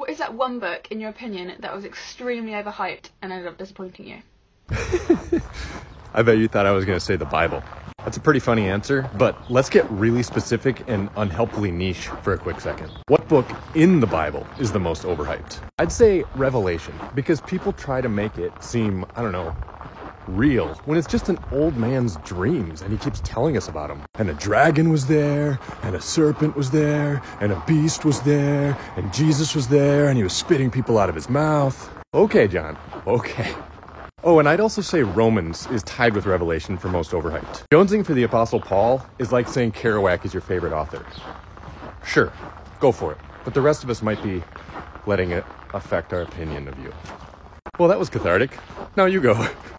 What is that one book, in your opinion, that was extremely overhyped and ended up disappointing you? I bet you thought I was going to say the Bible. That's a pretty funny answer, but let's get really specific and unhelpfully niche for a quick second. What book in the Bible is the most overhyped? I'd say Revelation, because people try to make it seem, I don't know, real when it's just an old man's dreams and he keeps telling us about them. And a dragon was there, and a serpent was there, and a beast was there, and Jesus was there, and he was spitting people out of his mouth. Okay, John, okay. Oh, and I'd also say Romans is tied with Revelation for most overhyped. Jonesing for the Apostle Paul is like saying Kerouac is your favorite author. Sure, go for it. But the rest of us might be letting it affect our opinion of you. Well, that was cathartic. Now you go.